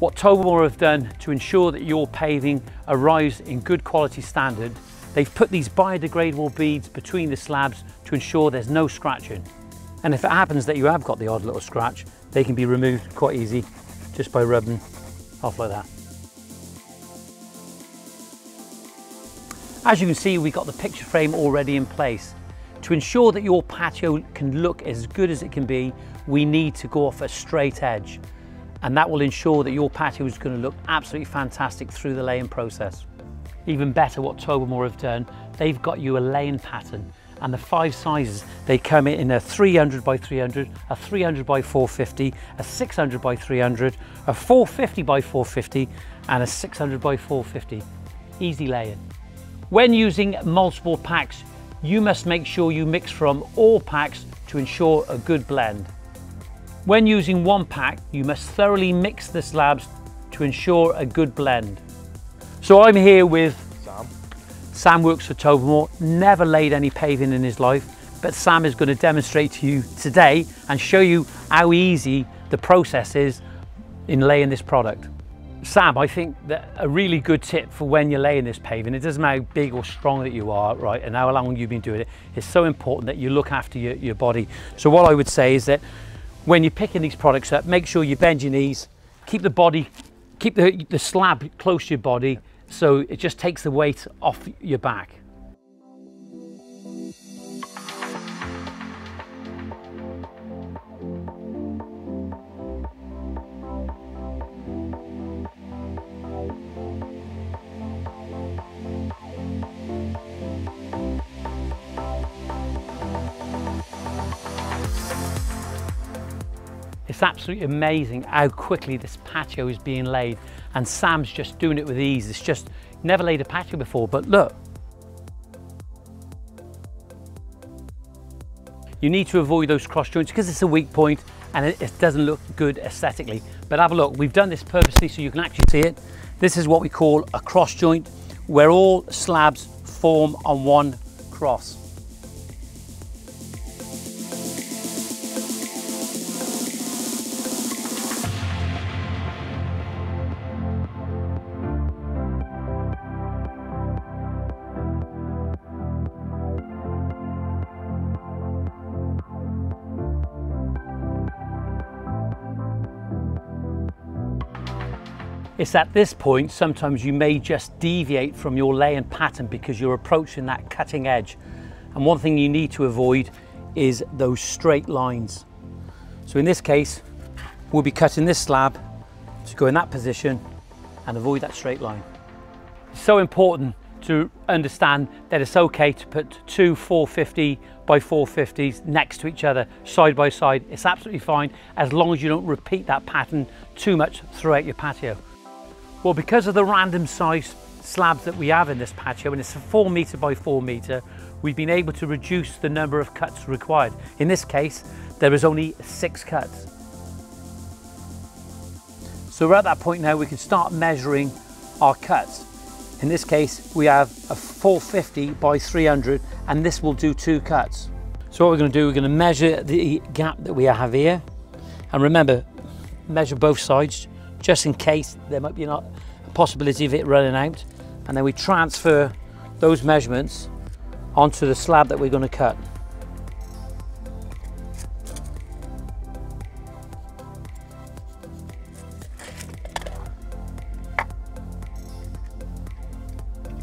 What Tobermore have done to ensure that your paving arrives in good quality standard, they've put these biodegradable beads between the slabs to ensure there's no scratching. And if it happens that you have got the odd little scratch, they can be removed quite easy just by rubbing off like that. As you can see, we've got the picture frame already in place. To ensure that your patio can look as good as it can be, we need to go off a straight edge. And that will ensure that your patio is going to look absolutely fantastic through the laying process. Even better what Tobermore have done, they've got you a laying pattern and the five sizes they come in a 300 by 300 a 300 by 450 a 600 by 300 a 450 by 450 and a 600 by 450 easy laying when using multiple packs you must make sure you mix from all packs to ensure a good blend. When using one pack, you must thoroughly mix the slabs to ensure a good blend. So I'm here with Sam. Sam works for Tobermore, never laid any paving in his life, but Sam is going to demonstrate to you today and show you how easy the process is in laying this product. Sam, I think that a really good tip for when you're laying this paving, it doesn't matter how big or strong that you are, right, and how long you've been doing it, it's so important that you look after your, your body. So what I would say is that when you're picking these products up, make sure you bend your knees, keep the body, keep the, the slab close to your body, so it just takes the weight off your back. It's absolutely amazing how quickly this patio is being laid and Sam's just doing it with ease. It's just never laid a patio before, but look. You need to avoid those cross joints because it's a weak point and it, it doesn't look good aesthetically. But have a look, we've done this purposely so you can actually see it. This is what we call a cross joint where all slabs form on one cross. It's at this point, sometimes you may just deviate from your laying pattern because you're approaching that cutting edge. And one thing you need to avoid is those straight lines. So in this case, we'll be cutting this slab to go in that position and avoid that straight line. It's so important to understand that it's okay to put two 450 by 450s next to each other, side by side. It's absolutely fine as long as you don't repeat that pattern too much throughout your patio. Well, because of the random size slabs that we have in this patio, and it's a four meter by four meter, we've been able to reduce the number of cuts required. In this case, there is only six cuts. So we're at that point now we can start measuring our cuts. In this case, we have a 450 by 300, and this will do two cuts. So what we're gonna do, we're gonna measure the gap that we have here. And remember, measure both sides just in case there might be a possibility of it running out. And then we transfer those measurements onto the slab that we're going to cut.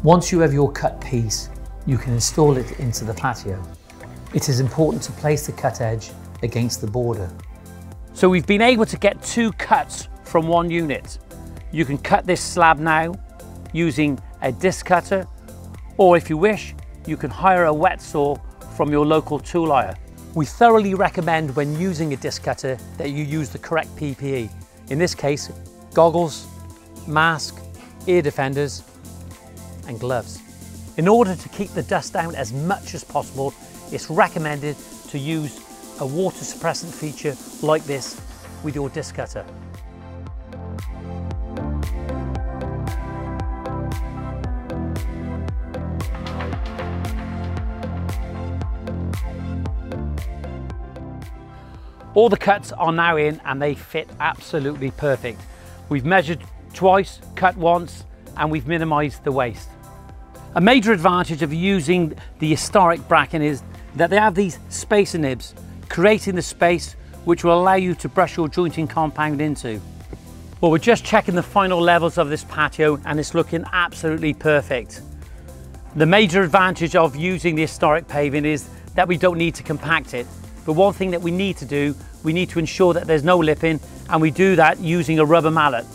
Once you have your cut piece, you can install it into the patio. It is important to place the cut edge against the border. So we've been able to get two cuts from one unit. You can cut this slab now using a disc cutter, or if you wish, you can hire a wet saw from your local tool hire. We thoroughly recommend when using a disc cutter that you use the correct PPE. In this case, goggles, mask, ear defenders, and gloves. In order to keep the dust down as much as possible, it's recommended to use a water suppressant feature like this with your disc cutter. All the cuts are now in and they fit absolutely perfect. We've measured twice, cut once, and we've minimized the waste. A major advantage of using the historic bracken is that they have these spacer nibs, creating the space which will allow you to brush your jointing compound into. Well, we're just checking the final levels of this patio and it's looking absolutely perfect. The major advantage of using the historic paving is that we don't need to compact it. But one thing that we need to do, we need to ensure that there's no lipping and we do that using a rubber mallet.